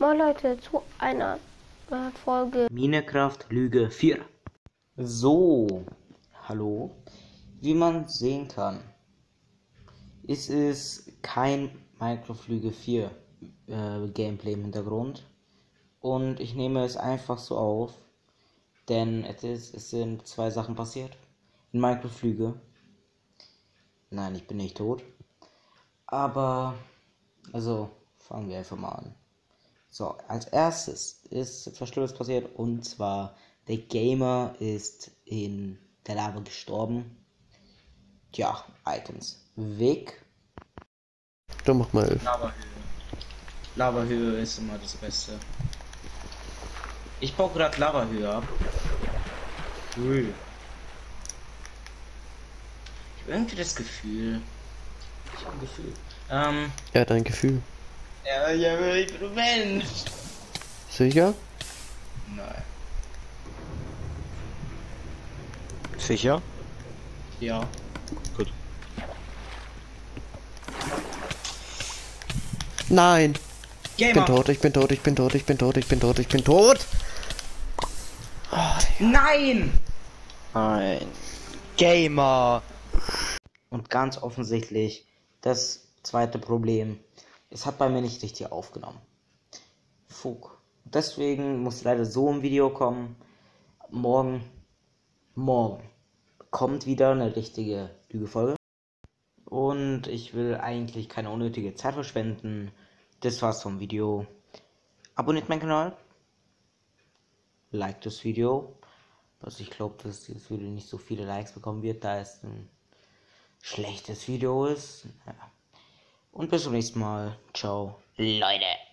Moin Leute zu einer äh, Folge Minecraft Lüge 4. So, hallo. Wie man sehen kann, ist es kein Minecraft Lüge 4 äh, Gameplay im Hintergrund. Und ich nehme es einfach so auf, denn es, ist, es sind zwei Sachen passiert. In Minecraft Lüge. Nein, ich bin nicht tot. Aber, also, fangen wir einfach mal an. So, als erstes ist etwas Schlimmes passiert und zwar der Gamer ist in der Lava gestorben. Tja, Items. Weg. Dann mach mal. Lavahöhe. Lavahöhe ist immer das Beste. Ich baue gerade Lavahöhe ab. Cool. Ich habe irgendwie das Gefühl. Ich habe ein Gefühl. Ähm. Ja, dein Gefühl. Ja, ja, ich bin ein Mensch. Sicher? Nein. Sicher? Ja. Nein! Ich bin Gamer! tot, ich bin tot, ich bin tot, ich bin tot, ich bin tot, ich bin tot! Nein! Ein Gamer! Und ganz offensichtlich das zweite Problem. Es hat bei mir nicht richtig aufgenommen. Fug. Deswegen muss leider so ein Video kommen. Morgen, morgen kommt wieder eine richtige Lügefolge. Und ich will eigentlich keine unnötige Zeit verschwenden. Das war's vom Video. Abonniert meinen Kanal. Like das Video. Was ich glaube, dass dieses Video nicht so viele Likes bekommen wird, da es ein schlechtes Video ist. Ja. Und bis zum nächsten Mal. Ciao, Leute.